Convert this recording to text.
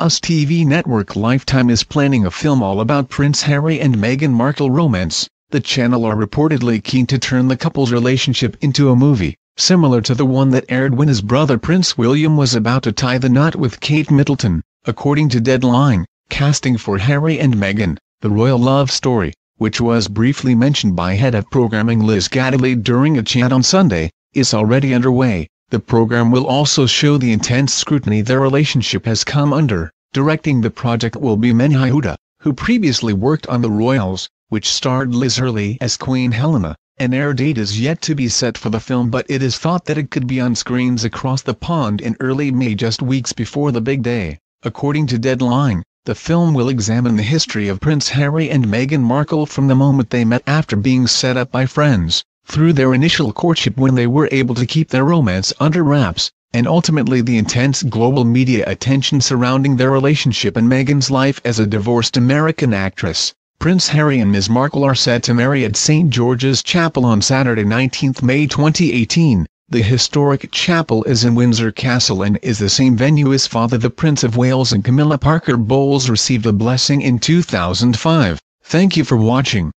US TV network Lifetime is planning a film all about Prince Harry and Meghan Markle romance. The channel are reportedly keen to turn the couple's relationship into a movie, similar to the one that aired when his brother Prince William was about to tie the knot with Kate Middleton. According to Deadline, casting for Harry and Meghan, the royal love story, which was briefly mentioned by head of programming Liz Gateley during a chat on Sunday, is already underway. The program will also show the intense scrutiny their relationship has come under. Directing the project will be Menhaj Huda, who previously worked on The Royals, which starred Liz Hurley as Queen Helena. An air date is yet to be set for the film but it is thought that it could be on screens across the pond in early May just weeks before the big day. According to Deadline, the film will examine the history of Prince Harry and Meghan Markle from the moment they met after being set up by friends through their initial courtship when they were able to keep their romance under wraps, and ultimately the intense global media attention surrounding their relationship and Meghan's life as a divorced American actress. Prince Harry and Ms. Markle are set to marry at St. George's Chapel on Saturday 19 May 2018. The historic chapel is in Windsor Castle and is the same venue as Father the Prince of Wales and Camilla Parker Bowles received a blessing in 2005. Thank you for watching.